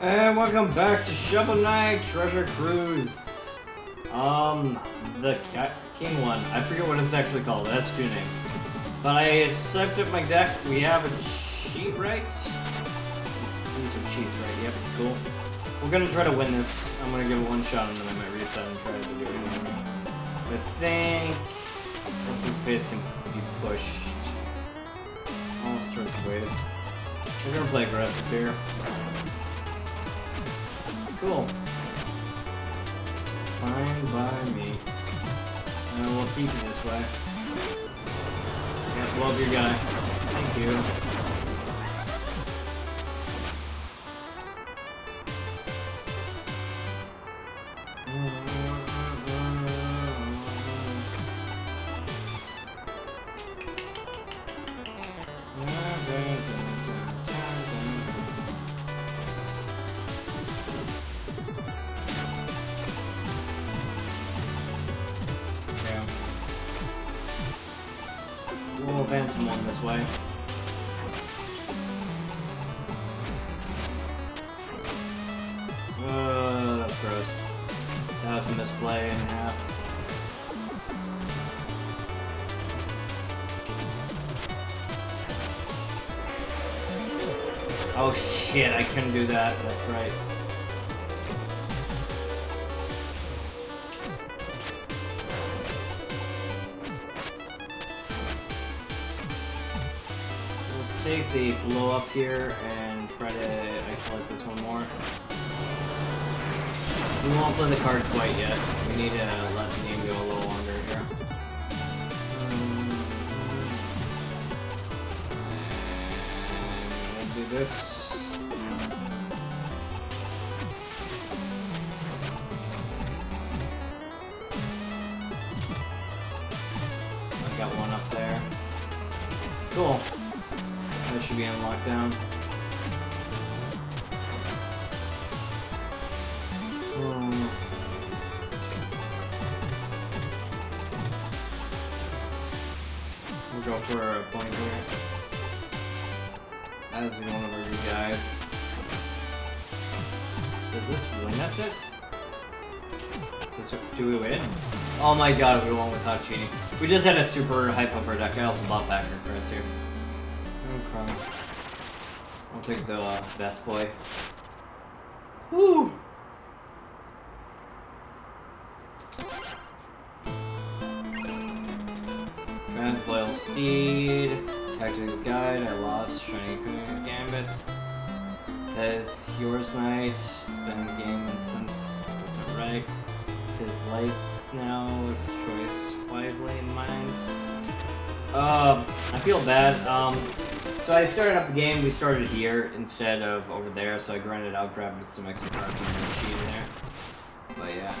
And welcome back to Shovel Knight Treasure Cruise. Um, the King one. I forget what it's actually called. That's two names. But I swiped up my deck. We have a cheat, right? These, these are cheats, right? Yep, cool. We're gonna try to win this. I'm gonna give it one shot and then I might reset and try to do it again. I think once his face can be pushed all sorts of ways. We're gonna play aggressive here. Cool. Fine by me. And we'll keep it this way. Yeah, love your guy. Thank you. Misplay half. Oh shit, I couldn't do that. That's right. We'll take the blow up here and try to isolate this one more. We won't play the card quite yet. We need to let my god, we won without cheating. We just had a super hype up our deck. I also bought backer cards here. Okay. I'll take the uh, best boy. Woo! Grand Loyal Steed, Tactical Guide, I lost, Shiny Kuno Gambit. Says yours knight, it's been the game since isn't right. Tis lights now, choice wisely in mind. Um, I feel bad. Um, so I started up the game, we started here instead of over there, so I grinded out, grabbed some extra cards and cheated there. But yeah.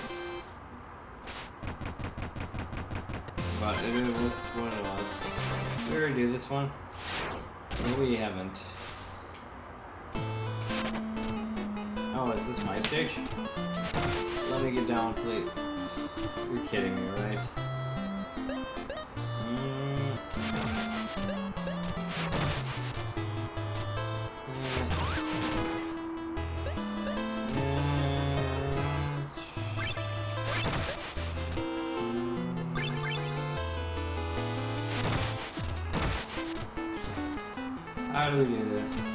But it was what it was. We already do this one? No, we haven't. Oh, is this my stage? Let me get down, please. You're kidding me, right? How do we do this?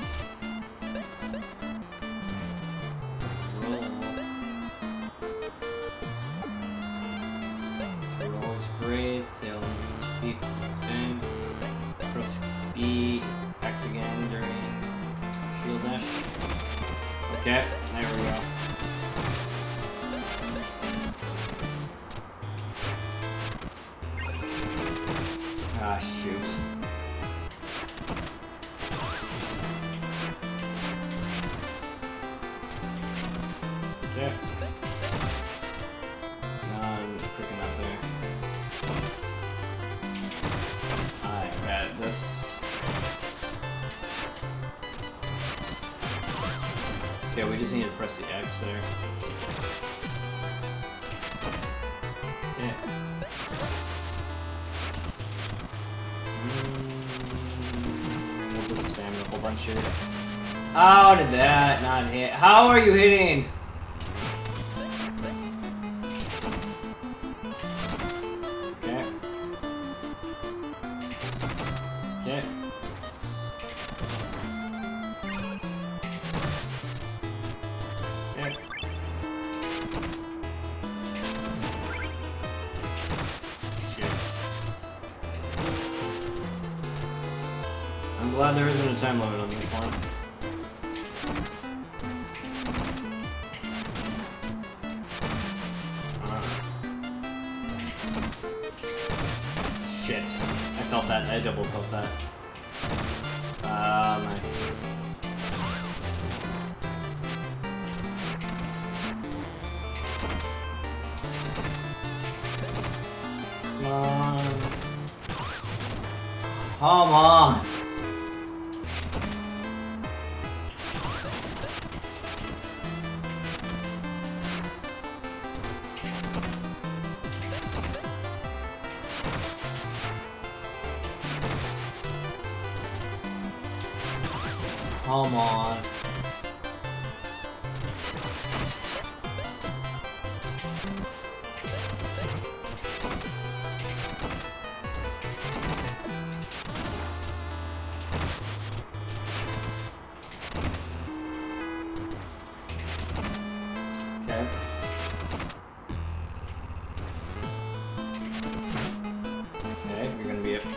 There. Yeah. Mm, we'll just spam a whole bunch here. How did that not hit? How are you hitting? Glad there isn't a time limit on this one. Shit. I felt that. I double felt that. Um. Come on. Come on.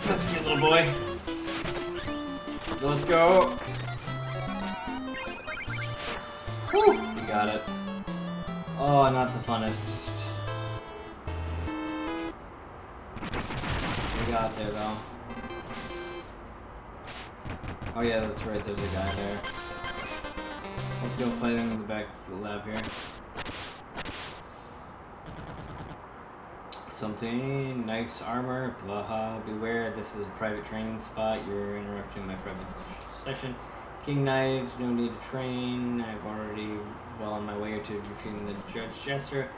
Pesky little boy. Let's go. Whew, got it. Oh, not the funnest. We got there though. Oh yeah, that's right, there's a guy there. Let's go fight him in the back of the lab here. Something, nice armor, blah, beware, this is a private training spot, you're interrupting my private session. King Knight, no need to train, I'm already well on my way to defeating the Judge Jester.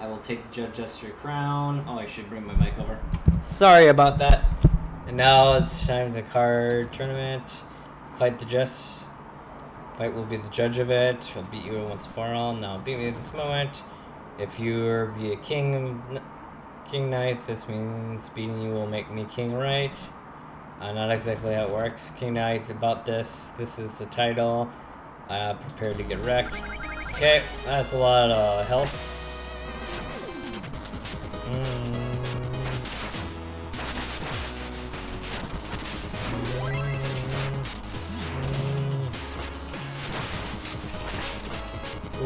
I will take the Judge Jester crown. Oh, I should bring my mic over. Sorry about that. And now it's time for the card tournament. Fight the Jess. Fight will be the judge of it. I'll beat you once and for all. Now beat me at this moment. If you be a king, king knight, this means beating you will make me king, right? Uh, not exactly how it works. King knight about this. This is the title. Uh, prepared to get wrecked. Okay, that's a lot of help.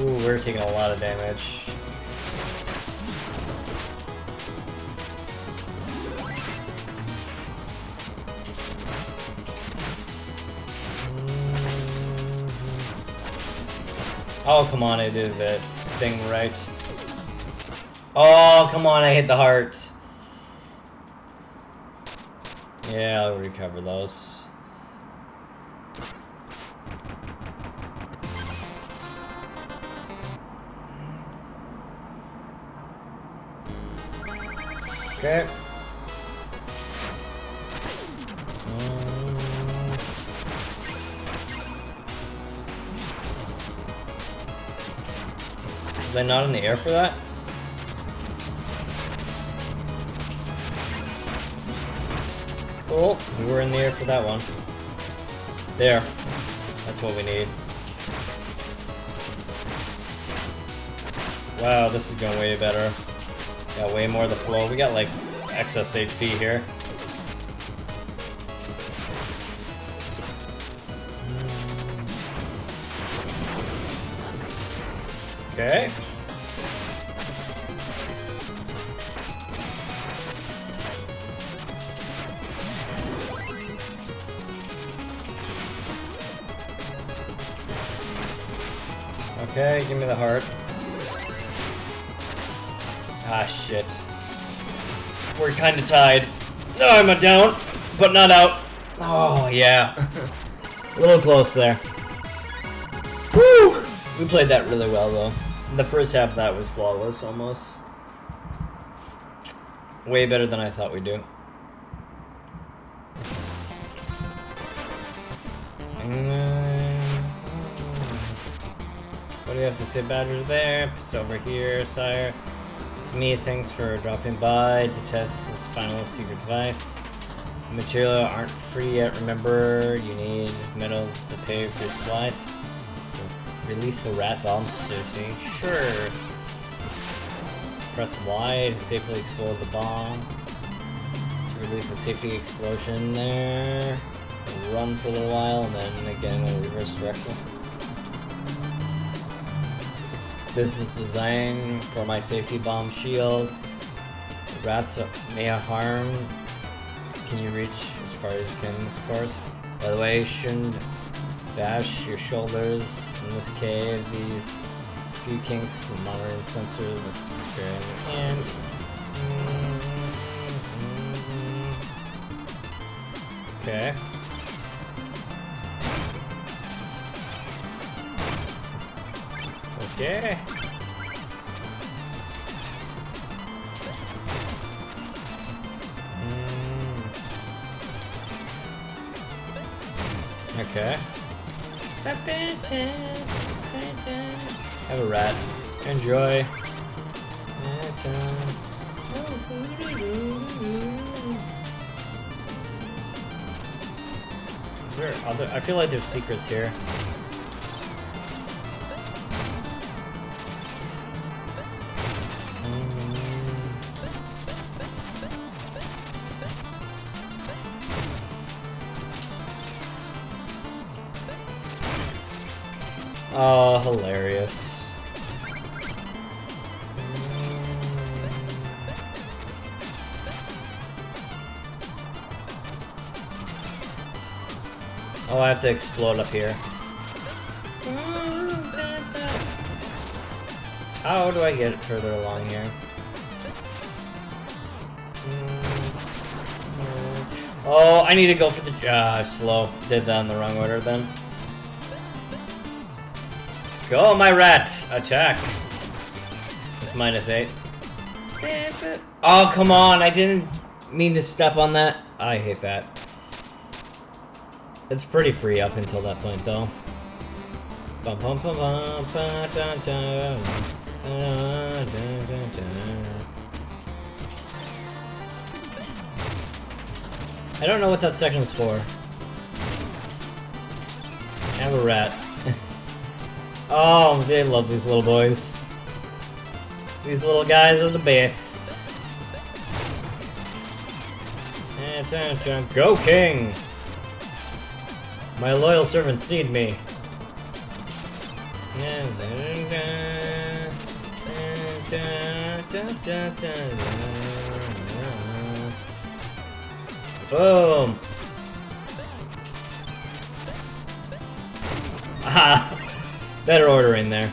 Ooh, we're taking a lot of damage. Oh, come on, I did that thing right. Oh, come on, I hit the heart. Yeah, I'll recover those. Okay. Not in the air for that? Cool. We were in the air for that one. There. That's what we need. Wow, this is going way better. Got way more of the flow. We got like excess HP here. Okay. Okay, give me the heart. Ah, shit. We're kinda tied. No, I'm a down, but not out. Oh, yeah. a little close there. Woo! We played that really well, though. The first half of that was flawless, almost. Way better than I thought we'd do. Have to say, Badger? There, it's over here, sire. It's me. Thanks for dropping by to test this final secret device. Material aren't free yet. Remember, you need metal to pay for your supplies. Release the rat bomb, Cersei. Sure. Press Y to safely explode the bomb. To release a safety explosion there. Run for a little while, and then again in reverse direction. This is designed for my safety bomb shield. Rats may harm. Can you reach as far as you can, of course? By the way, shouldn't bash your shoulders in this cave. These few kinks and modern sensor that's very and mm-hmm. mm-hmm. Okay. Okay. Mm. Okay. Have a rat. Enjoy. Is there other? I feel like there's secrets here. To explode up here. How do I get it further along here? Oh, I need to go for the... Ah, slow. Did that in the wrong order then. Go, my rat! Attack! It's minus eight. Oh, come on! I didn't mean to step on that. I hate that. It's pretty free up until that point, though. I don't know what that section's for. I have a rat. Oh, they love these little boys. These little guys are the best. Eh, go King! My loyal servants need me. Boom! Ah! Better order in there.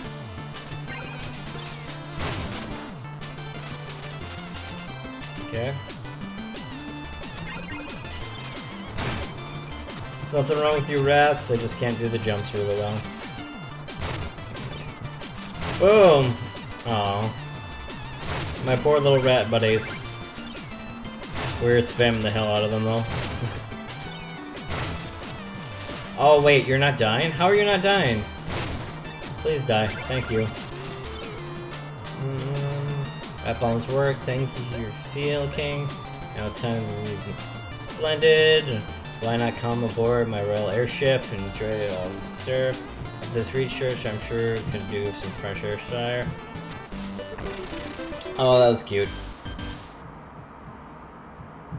Okay. There's nothing wrong with you rats, I just can't do the jumps really well. Boom! Oh, My poor little rat buddies. We're spamming the hell out of them though. oh wait, you're not dying? How are you not dying? Please die. Thank you. Mm, that bombs work. Thank you, your field king. Now it's time to leave. Splendid. Why not come aboard my royal airship and enjoy all the surf? This research, I'm sure, can do some fresh air fire. Oh, that was cute.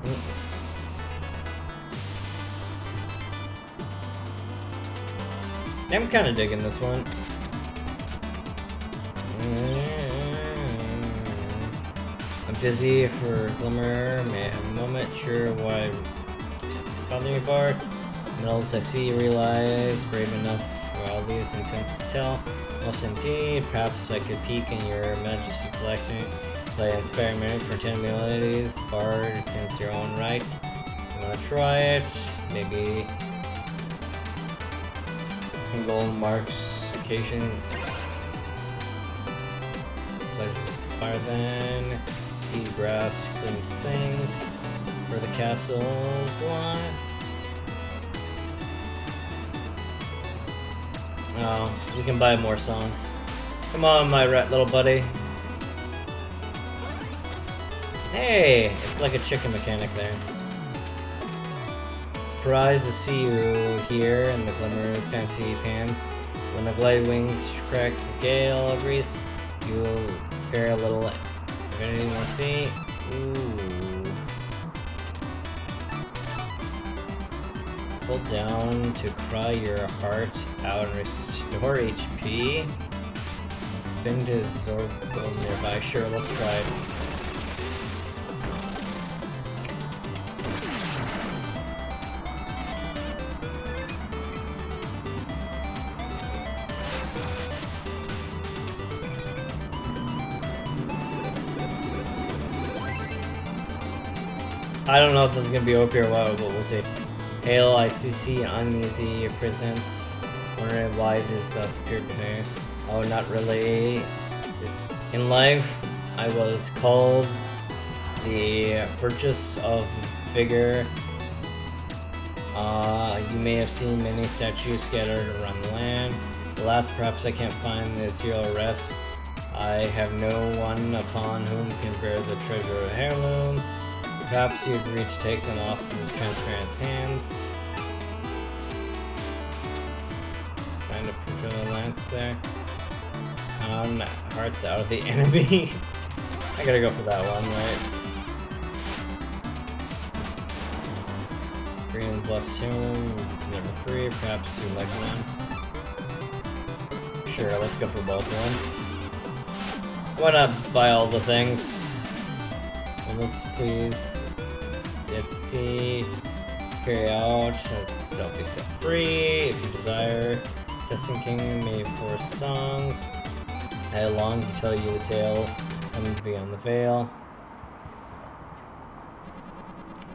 Mm. I'm kind of digging this one. Mm. I'm busy for Glimmer, a moment, sure why bothering me bar. Metals I see, realize, brave enough for all these intents to tell. Most indeed, perhaps I could peek in your majesty collection. Play inspiring for 10 melodies, bard against your own right. You wanna try it? Maybe gold marks occasion Fire then. The grass things. For the castle's line. Um, oh, we can buy more songs. Come on, my rat little buddy. Hey, it's like a chicken mechanic there. Surprised to see you here in the glimmer of fancy pants. When the glide wings cracks the gale of Reese, you'll fare a little. Anything want to see? Ooh. Hold down to cry your heart out and restore HP. Spin to gold nearby. Sure, let's try. I don't know if this is gonna be OP or what, but we'll see. Hail ICC uneasy presence. Wondering why this uh, superior today. Oh, not really. In life, I was called the purchase of vigor. Uh, you may have seen many statues scattered around the land. Alas, perhaps I can't find the zero rest. I have no one upon whom can bear the treasure of heirloom. Perhaps you agree to take them off from Transparent's hands. Sign up for the lance there. On hearts out of the enemy. I gotta go for that one, right? Green him, it's never. Perhaps you like one. Sure, let's go for both of them. Why not buy all the things? Let's please let's see. Carry out shall be set free if you desire. Testing King made four songs. I long to tell you the tale coming to be on the veil.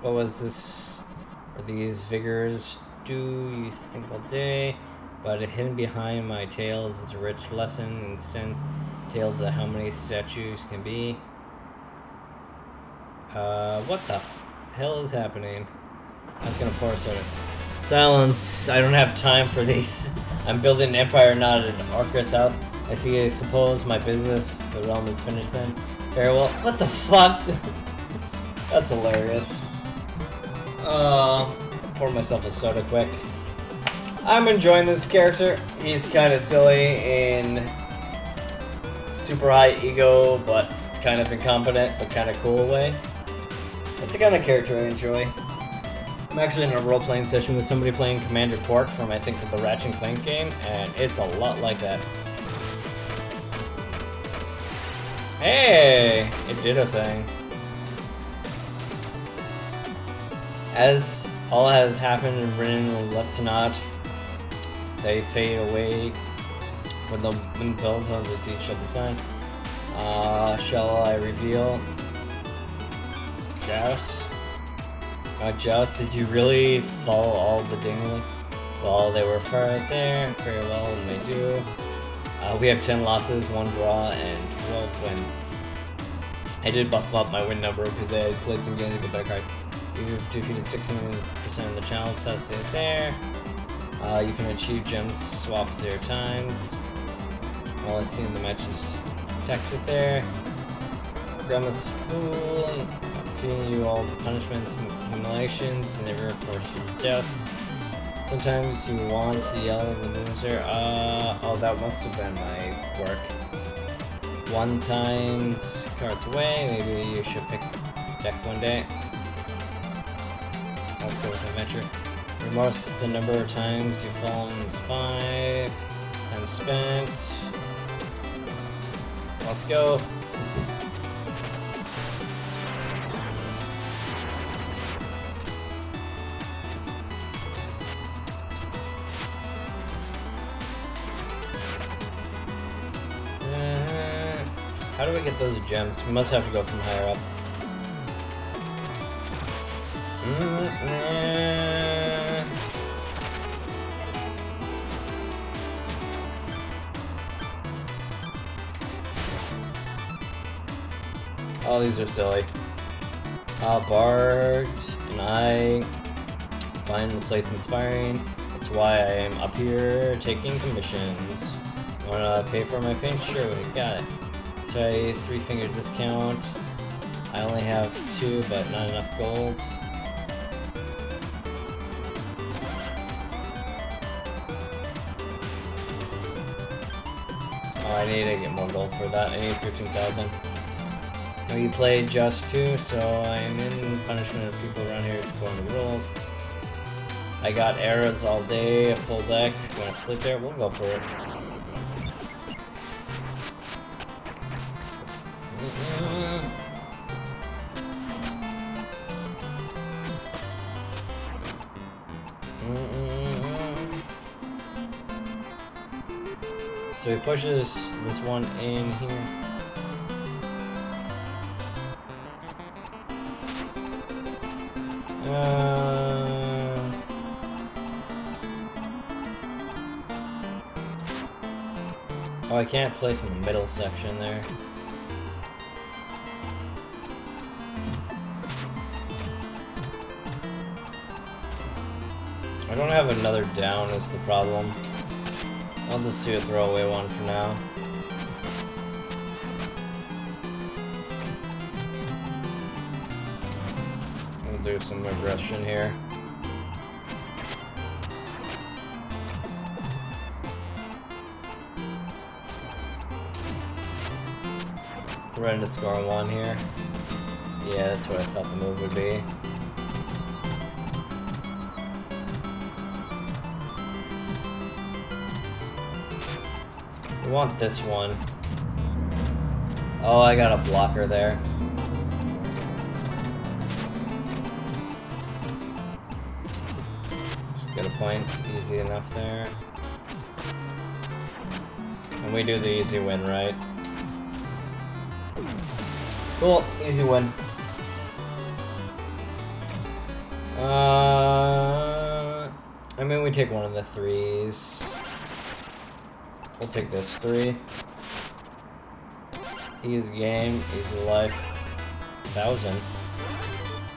What was this? Are these vigors do you think all day? But hidden behind my tales is a rich lesson instant tales of how many statues can be uh, what the hell is happening? I was gonna pour soda. Silence. I don't have time for these. I'm building an empire, not an Orcus house. I see. I suppose my business, the realm is finished then. Very well. What the fuck? That's hilarious. Uh, pour myself a soda quick. I'm enjoying this character. He's kind of silly in super high ego, but kind of incompetent, but kind of cool way. It's the kind of character I enjoy. I'm actually in a role-playing session with somebody playing Commander Qwark from, I think, the Ratchet and Clank game, and it's a lot like that. Hey! It did a thing. As all has happened and written, let's not they fade away when the wind builds on the each of the plan. Uh, shall I reveal Joust? Uh, Joust, did you really follow all the dingling? Well, they were far right there, very well, and they do. Uh, we have 10 losses, 1 draw, and 12 wins. I did buff up my win number because I played some games with better card. You've defeated 16% of the challenge tested there. Uh, you can achieve gem swaps zero times. All I've seen the matches text it there. Grandma's Fool seeing you all the punishments humiliations and never force you to just. Sometimes you want to yell at the loser. Uh, oh, that must have been my work. One time, cards away. Maybe you should pick deck one day. Let's go with adventure. Remorse the number of times you've fallen is five. Time spent. Let's go. Do we get those gems? We must have to go from higher up. Oh, these are silly. Uh, Bard and I find the place inspiring. That's why I am up here taking commissions. Wanna pay for my paint? Sure, we got it. Three finger discount. I only have two, but not enough gold. Oh, I need to get more gold for that. I need 13,000. Now you played Just 2, so I'm in punishment of people around here exploring the rules. I got arrows all day, a full deck. Wanna sleep there? We'll go for it. He pushes this one in here. Uh, oh, I can't place in the middle section there. I don't have another down is the problem. I'll just do a throwaway one for now. We'll do some aggression here. Threaten to score one here. Yeah, that's what I thought the move would be. Want this one. Oh, I got a blocker there. Just get a point, easy enough there. And we do the easy win, right? Cool, easy win. Uh, I mean, we take one of the threes. We'll take this three. Easy game, easy life. Thousand.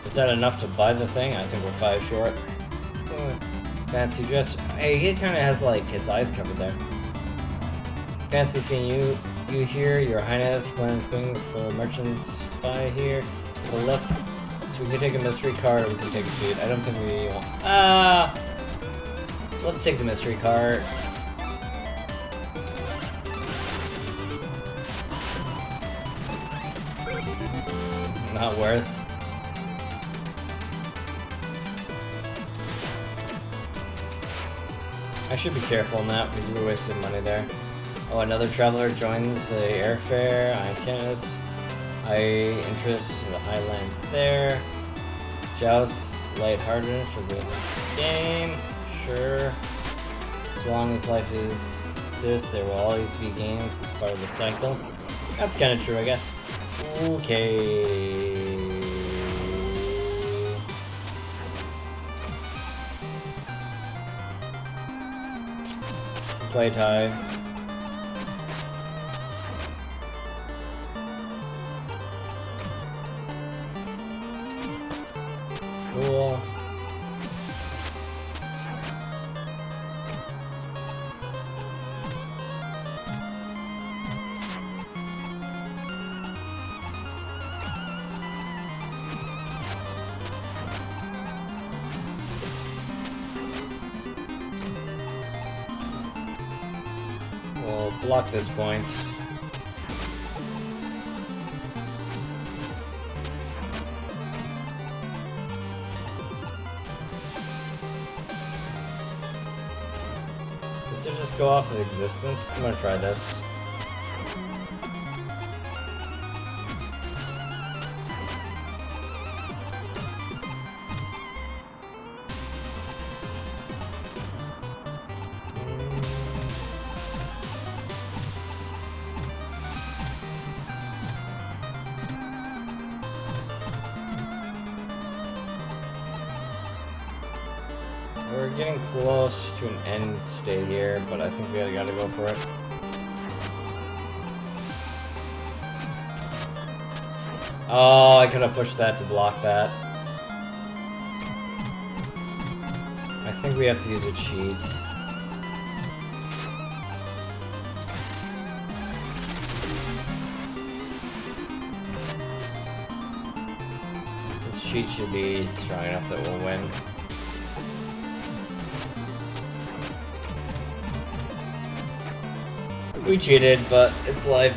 Is that enough to buy the thing? I think we're five short. Fancy dress. Hey, he kind of has like his eyes covered there. Fancy seeing you. You here, Your Highness. Glen Queens for merchants by here. A look. So we can take a mystery card, or we can take a seat. I don't think we want. Ah. Uh, let's take the mystery card. Not worth. I should be careful on that because we're wasting money there. Oh, another traveler joins the airfare. I'm Kenneth. I interest in the highlands there. Joust, lighthearted for the game. Sure. As long as life is exists, there will always be games. It's part of the cycle. That's kind of true, I guess. Okay. Playtime. We'll block this point. Does it just go off of existence? I'm gonna try this. and stay here, but I think we gotta go for it. Oh, I could have pushed that to block that. I think we have to use a cheat. This cheat should be strong enough that we'll win. We cheated, but it's life.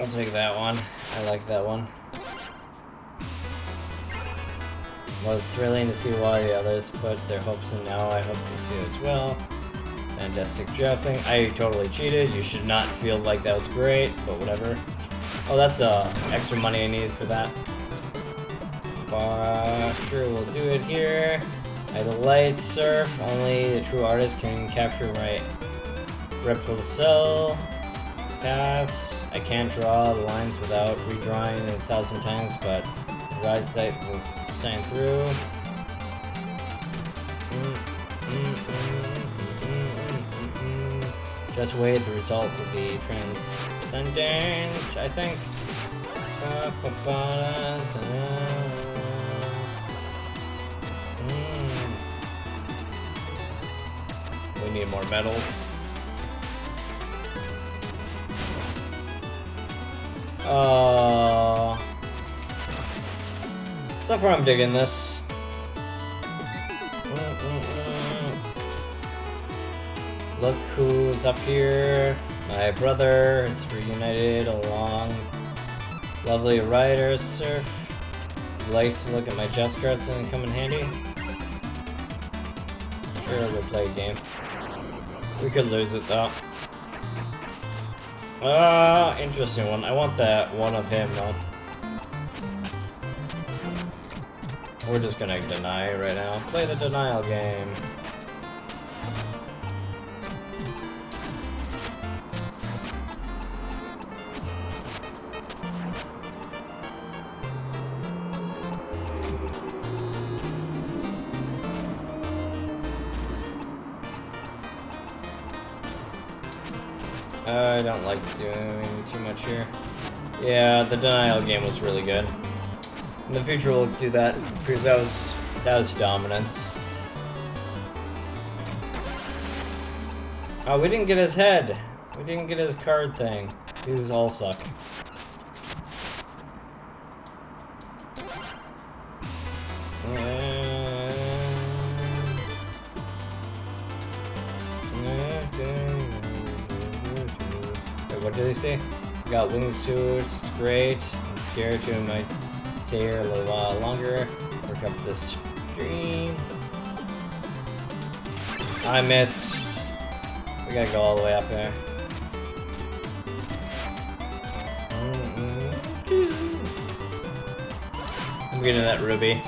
I'll take that one. I like that one. Was thrilling to see why the others put their hopes in now. I hope you see it as well. Fantastic jousting. I totally cheated. You should not feel like that was great, but whatever. Oh, that's uh, extra money I needed for that. Uh, sure, we'll do it here. I delight surf. Only the true artist can capture my reptile cell. Task. I can't draw the lines without redrawing it a thousand times, but the side will shine through. Mm, mm, mm, Just wait, the result will be transcendent, I think. Ba, ba, ba, We need more medals. Uh, so far I'm digging this. Uh, uh, uh. Look who's up here. My brother is reunited along lovely rider surf. Like to look at my chest cards and come in handy? Sure, we'll play a game. We could lose it though. Ah, uh, interesting one. I want that one of him though. We're just gonna deny right now. Play the denial game. Doing too much here. Yeah, the denial game was really good. In the future we'll do that because that was that was dominance. Oh, we didn't get his head. We didn't get his card thing. These all suck. They say? Got wingsuit, it's great. I'm scared to might stay here a little while longer. Work up the stream. I missed. We gotta go all the way up there. Mm-hmm. I'm getting that ruby.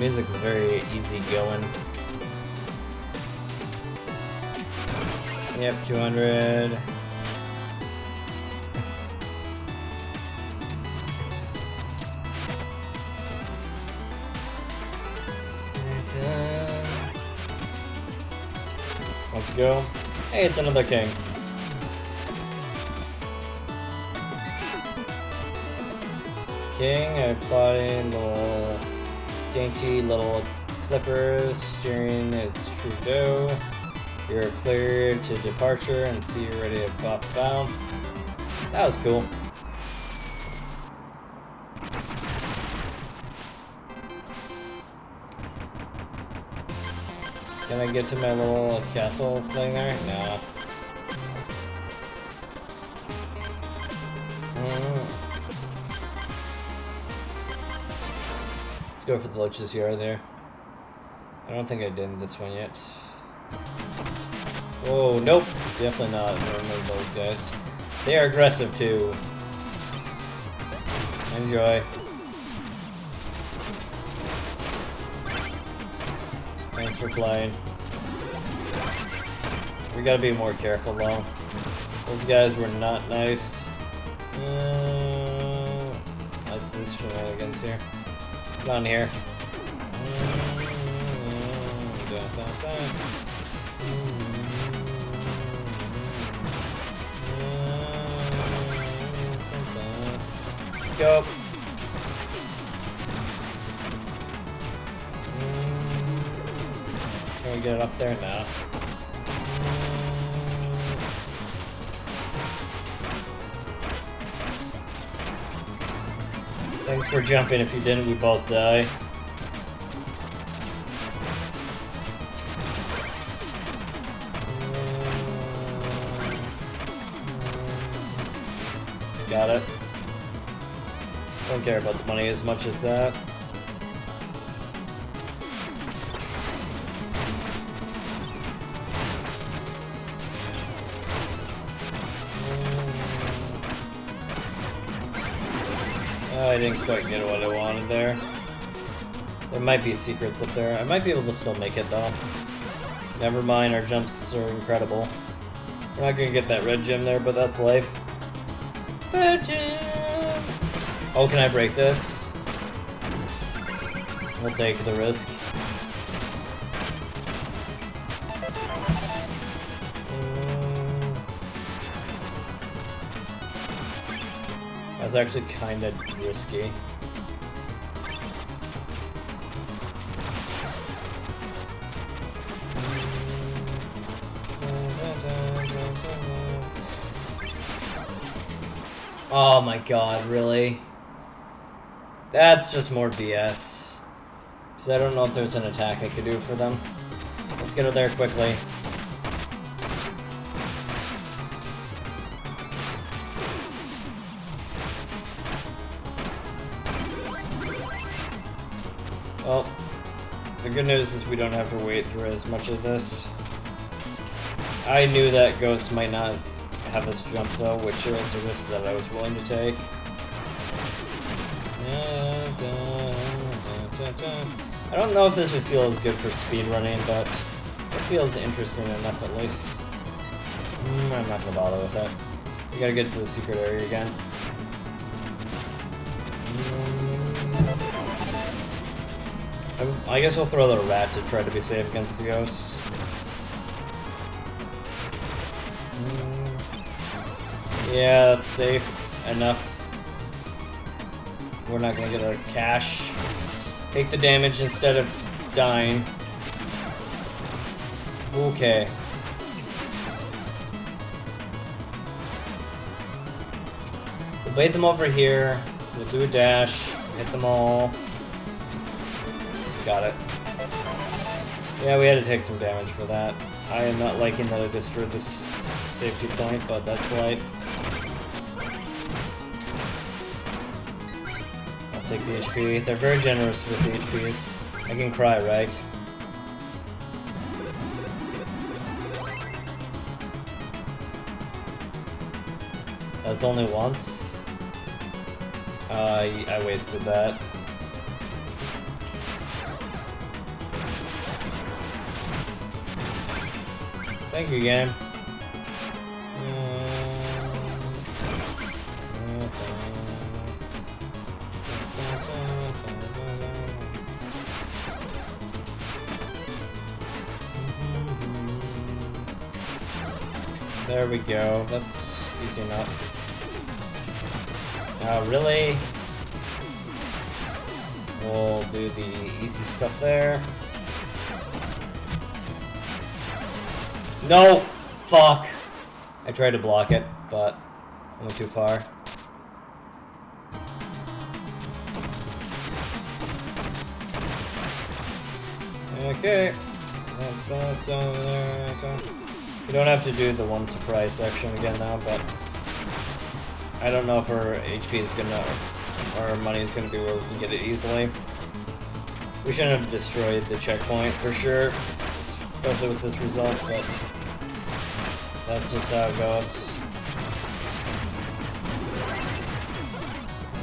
Music is very easy going. Yep, 200. Let's go. Hey, it's another king. King, I plotted little dainty little clippers steering its Trudeau. You're cleared to departure and see you're ready to pop down. That was cool. Can I get to my little castle thing there? No. Go for the Lotus Yard there. I don't think I did this one yet. Whoa, nope. Definitely not of those guys. They are aggressive too. Enjoy. Thanks for playing. We gotta be more careful though. Those guys were not nice. Uh, that's this shenanigans here. Down here. Let's go. Can we get it up there? Nah. Thanks for jumping. If you didn't, we both die. Got it. Don't care about the money as much as that. I didn't quite get what I wanted there. There might be secrets up there. I might be able to still make it though. Never mind, our jumps are incredible. We're not gonna get that red gem there, but that's life. Red gem! Oh, can I break this? We'll take the risk. That's actually kind of risky. Oh my god, really? That's just more BS. Because I don't know if there's an attack I could do for them. Let's get her there quickly. Good news is we don't have to wait through as much of this. I knew that Ghost might not have us jump though, which was a risk that I was willing to take. I don't know if this would feel as good for speedrunning, but it feels interesting enough at least. Mm, I'm not gonna bother with that. We gotta get to the secret area again. Mm. I guess I'll throw the rat to try to be safe against the ghosts. Yeah, that's safe enough. We're not gonna get our cash. Take the damage instead of dying. Okay. We'll bait them over here. We'll do a dash. Hit them all. Got it. Yeah, we had to take some damage for that. I am not liking that I destroyed this safety point, but that's life. I'll take the HP. They're very generous with the HPs. I can cry, right? That's only once? Uh, I wasted that. Thank you, game. There we go. That's easy enough. Uh, really? We'll do the easy stuff there. No! Fuck! I tried to block it, but I went too far. Okay. We don't have to do the one surprise section again now, but I don't know if our HP is gonna, or our money is gonna be where we can get it easily. We shouldn't have destroyed the checkpoint for sure, especially with this result, but that's just how it goes.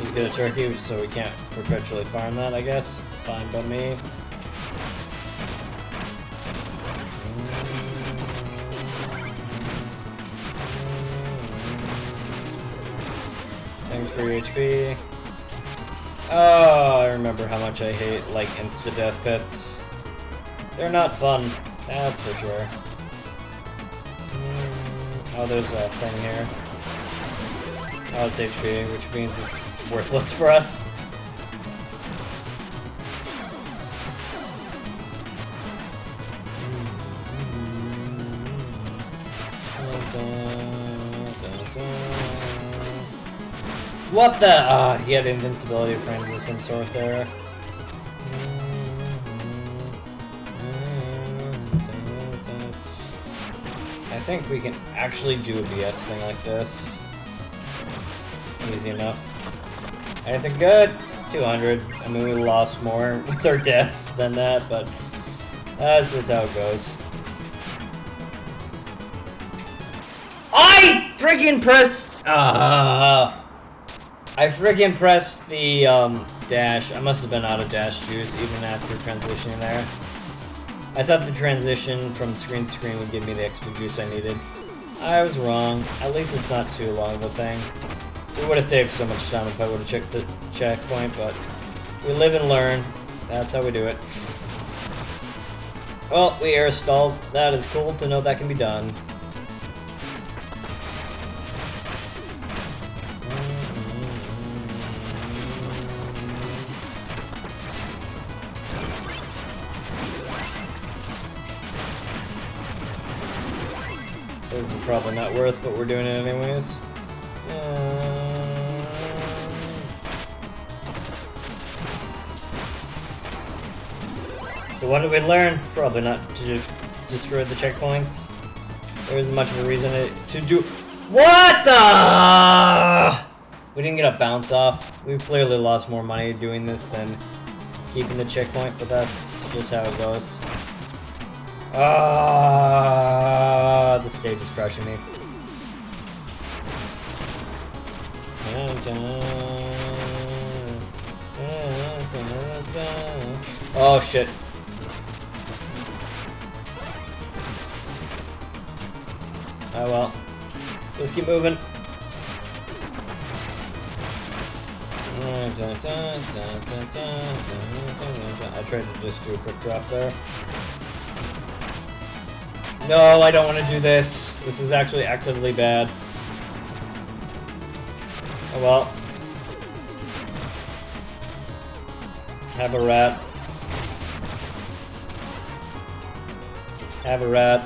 Just get a turkey so we can't perpetually farm that, I guess. Fine by me. Thanks for your HP. Oh, ah, I remember how much I hate, like, insta-death pits. They're not fun, that's for sure. Mm. Oh, there's a thing here. Oh, it's HP, which means it's worthless for us. What the? Ah, oh, he had invincibility frames of some sort there. Think we can actually do a BS thing like this. Easy enough. Anything good? 200. I mean, we lost more with our deaths than that, but that's just how it goes. I freaking pressed. Ah. I freaking pressed the um, dash. I must have been out of dash juice even after transitioning there. I thought the transition from screen to screen would give me the extra juice I needed. I was wrong. At least it's not too long of a thing. We would have saved so much time if I would have checked the checkpoint, but we live and learn. That's how we do it. Well, we air stalled. That is cool to know that can be done. Probably not worth, but we're doing it anyways. Uh, so what did we learn? Probably not to destroy the checkpoints. There isn't much of a reason to, do- What the? We didn't get a bounce off. We've clearly lost more money doing this than keeping the checkpoint, but that's just how it goes. Ah, the stage is crushing me. Oh shit. Oh well. Just keep moving. I tried to just do a quick drop there. No, I don't want to do this. This is actually actively bad. Oh well. Have a rat. Have a rat.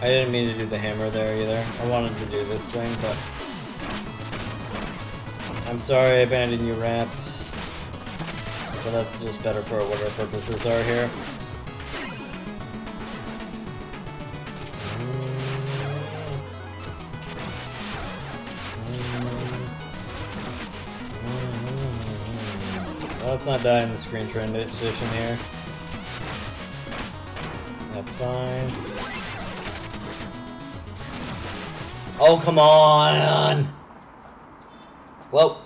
I didn't mean to do the hammer there either. I wanted to do this thing, but... I'm sorry I abandoned you, rats. But that's just better for what our purposes are here. Let's not die in the screen transition here. That's fine. Oh, come on! Well,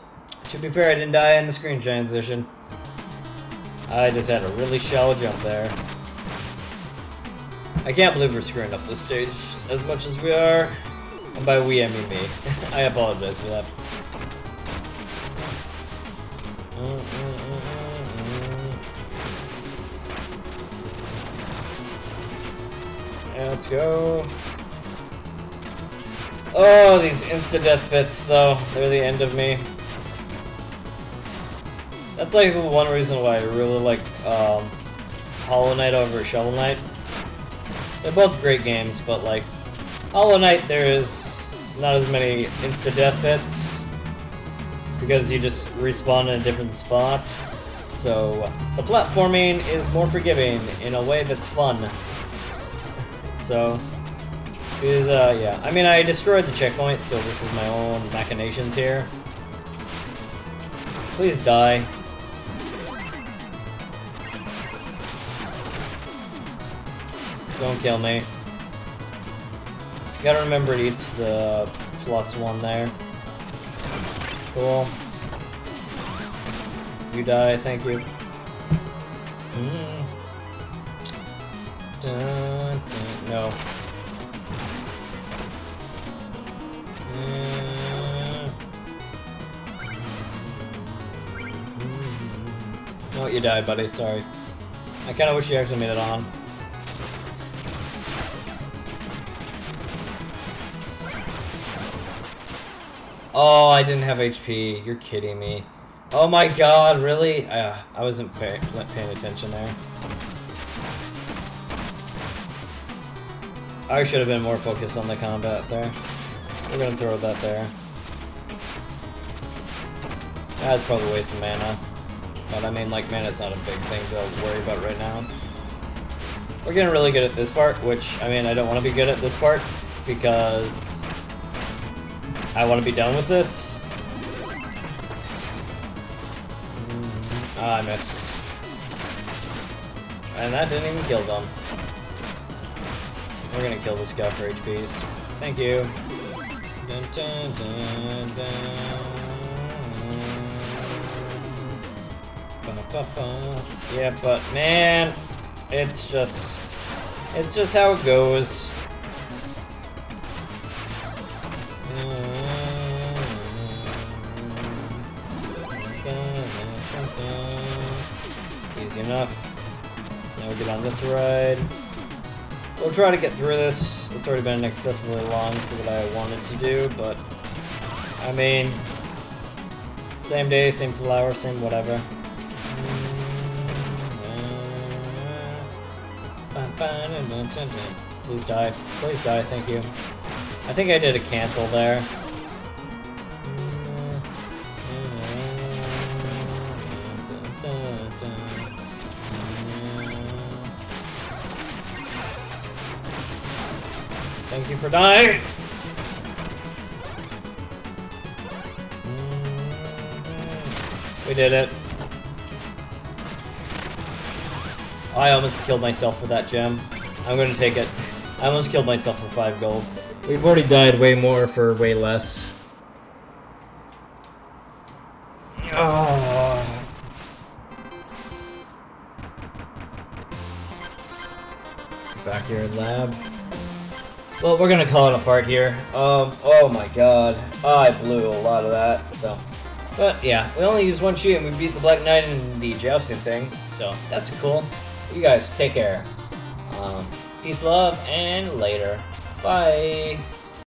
to be fair, I didn't die in the screen transition. I just had a really shallow jump there. I can't believe we're screwing up this stage as much as we are. And by we, I mean me. I apologize for that. Yeah, let's go. Oh, these insta-death bits, though. They're the end of me. That's like one reason why I really like um, Hollow Knight over Shovel Knight. They're both great games, but like Hollow Knight, there is not as many insta-death hits because you just respawn in a different spot. So the platforming is more forgiving in a way that's fun. so is uh yeah. I mean I destroyed the checkpoint, so this is my own machinations here. Please die. Don't kill me. You gotta remember it eats the plus one there. Cool. You die, thank you. Mm. Dun, dun, no. Mm. No, you died, buddy. Sorry. I kind of wish you actually made it on. Oh, I didn't have HP. You're kidding me. Oh my god, really? Uh, I wasn't paying attention there. I should have been more focused on the combat there. We're gonna throw that there. That's probably a waste of mana. But I mean, like, mana's not a big thing to worry about right now. We're getting really good at this part, which, I mean, I don't want to be good at this part, because I want to be done with this. Ah, I missed. And that didn't even kill them. We're gonna kill this guy for HPs. Thank you. Dun, dun, dun, yeah, but man, it's just, it's just how it goes. Enough. Now we get on this ride. We'll try to get through this. It's already been excessively long for what I wanted to do, but I mean, same day, same flower, same whatever. Please die. Please die, thank you. I think I did a cancel there. Thank you for dying! We did it. I almost killed myself for that gem. I'm gonna take it. I almost killed myself for 5 gold. We've already died way more for way less. Well, we're gonna call it a part here. Um, oh my god. I blew a lot of that, so. But yeah, we only used one sheet and we beat the Black Knight in the jousting thing, so that's cool. You guys take care. Um, peace, love, and later. Bye.